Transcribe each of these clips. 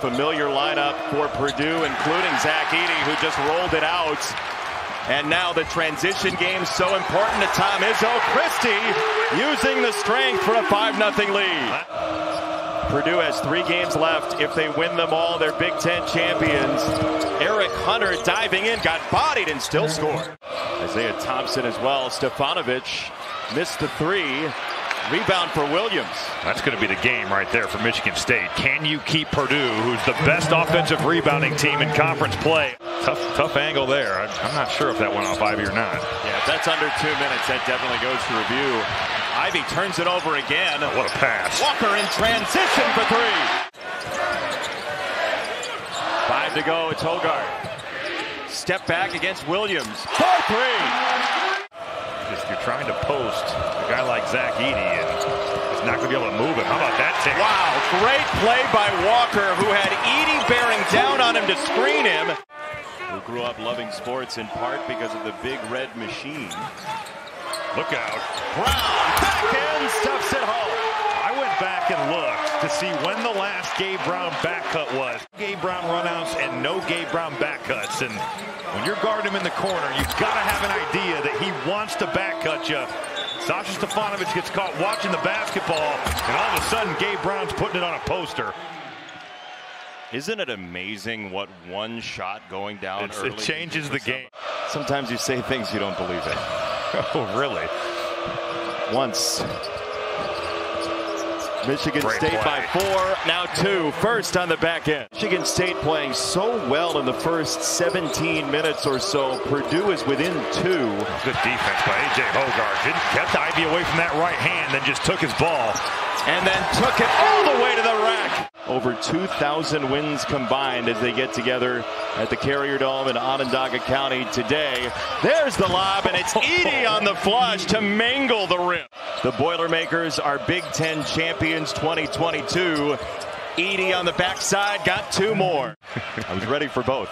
Familiar lineup for Purdue, including Zach Edey, who just rolled it out. And now the transition game so important to Tom Izzo. Christie using the strength for a 5-0 lead. Purdue has three games left. If they win them all, they're Big Ten champions. Eric Hunter diving in, got bodied and still scored. Isaiah Thompson as well. Stefanovic missed the three. Rebound for Williams. That's going to be the game right there for Michigan State. Can you keep Purdue, who's the best offensive rebounding team in conference play? Tough, tough angle there. I'm not sure if that went off Ivey or not. Yeah, if that's under two minutes, that definitely goes to review. Ivey turns it over again. Oh, what a pass. Walker in transition for three. Five to go. It's Hoggard. Step back against Williams. For three. If you're trying to post a guy like Zach Edey and he's not going to be able to move it. How about that take? Wow, great play by Walker, who had Edey bearing down on him to screen him. Who grew up loving sports in part because of the big red machine. Look out. Brown, back in, stuffs it home. I went back and looked to see when the last Gabe Brown back cut was. Gabe Brown runouts and no Gabe Brown back cuts. And when you're guarding him in the corner, you've got to have an idea that he wants to back cut you. Sasha Stefanovic gets caught watching the basketball, and all of a sudden, Gabe Brown's putting it on a poster. Isn't it amazing what one shot going down it's, It changes the game. Sometimes you say things you don't believe in. oh, really? Once Michigan Great State play. by four, now two. First on the back end. Michigan State playing so well in the first 17 minutes or so. Purdue is within two. Good defense by A.J. Hoggard. Didn't kept Ivey away from that right hand, then just took his ball. And then took it all the way to the rack. Over 2,000 wins combined as they get together at the Carrier Dome in Onondaga County today. There's the lob, and it's Edey on the flush to mangle the rim. The Boilermakers are Big Ten champions 2022. Edey on the backside got two more. I was ready for both.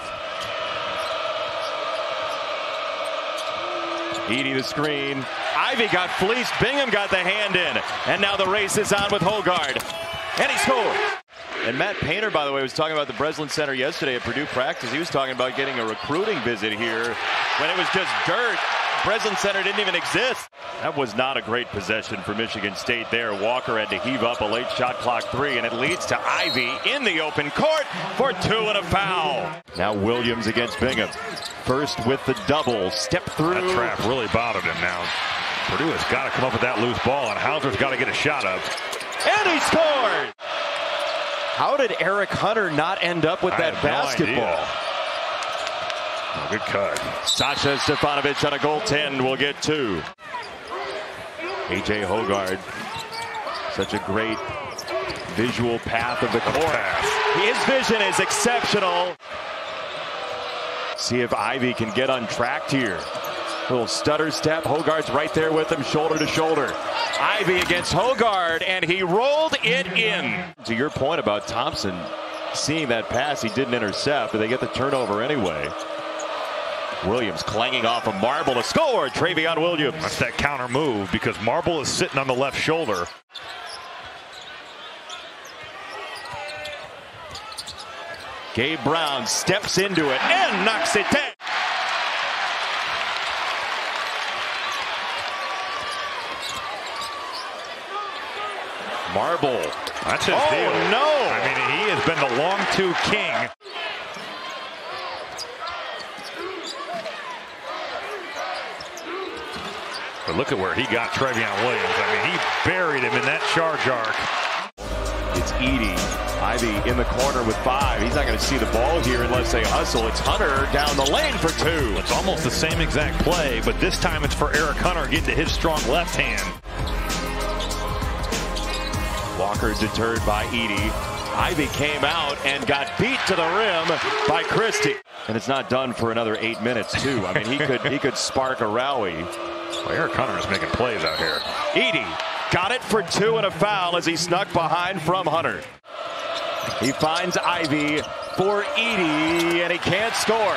Edey the screen. Ivey got fleeced. Bingham got the hand in. And now the race is on with Hoggard. And he scored. And Matt Painter, by the way, was talking about the Breslin Center yesterday at Purdue practice. He was talking about getting a recruiting visit here when it was just dirt. Breslin Center didn't even exist. That was not a great possession for Michigan State there. Walker had to heave up a late shot clock three, and it leads to Ivey in the open court for two and a foul. Now Williams against Bingham. First with the double. Step through. That trap really bothered him now. Purdue has got to come up with that loose ball, and Hauser's got to get a shot up. And he scored! How did Eric Hunter not end up with that basketball? No oh, good cut. Sasha Stefanovic on a goaltend will get two. A.J. Hoggard, such a great visual path of the court. His vision is exceptional. See if Ivey can get untracked here. Little stutter step. Hoggard's right there with him, shoulder to shoulder. Ivey against Hoggard, and he rolled it in. To your point about Thompson seeing that pass, he didn't intercept, but they get the turnover anyway. Williams clanging off a marble to score. Trevion Williams. That's that counter move because Marble is sitting on the left shoulder. Gabe Brown steps into it and knocks it down. Marble. That's his oh, deal. no. I mean, he has been the long two king. But look at where he got Trevion Williams. I mean, he buried him in that charge arc. It's Edey. Ivey in the corner with five. He's not going to see the ball here unless they hustle. It's Hunter down the lane for two. It's almost the same exact play, but this time it's for Eric Hunter getting to his strong left hand. Walker deterred by Edey. Ivey came out and got beat to the rim by Christie. And it's not done for another eight minutes, too. I mean, he could he could spark a rally. Eric Hunter is making plays out here. Edey got it for two and a foul as he snuck behind from Hunter. He finds Ivey for Edey, and he can't score.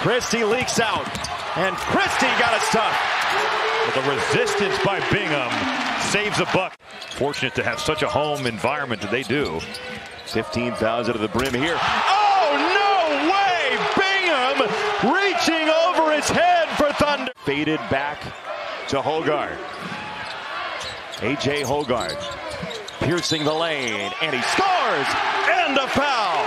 Christie leaks out, and Christie got a stop. The resistance by Bingham saves a buck. Fortunate to have such a home environment that they do. 15,000 to the brim here. Oh, no way! Bingham reaching over his head. Faded back to Hoggard. A.J. Hoggard piercing the lane, and he scores! And a foul!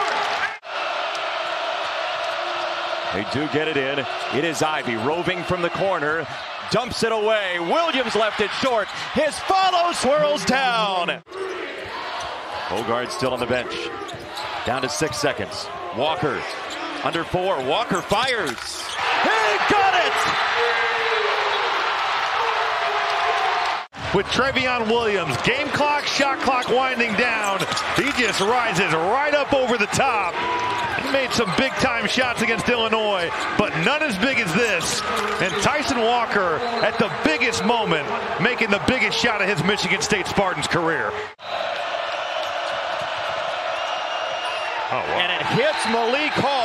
They do get it in. It is Ivey roving from the corner. Dumps it away. Williams left it short. His follow swirls down. Hoggard still on the bench. Down to six seconds. Walker under four. Walker fires. He got it! With Trevion Williams, game clock, shot clock winding down. He just rises right up over the top. He made some big time shots against Illinois, but none as big as this. And Tyson Walker at the biggest moment, making the biggest shot of his Michigan State Spartans career. Oh, wow. And it hits Malik Hall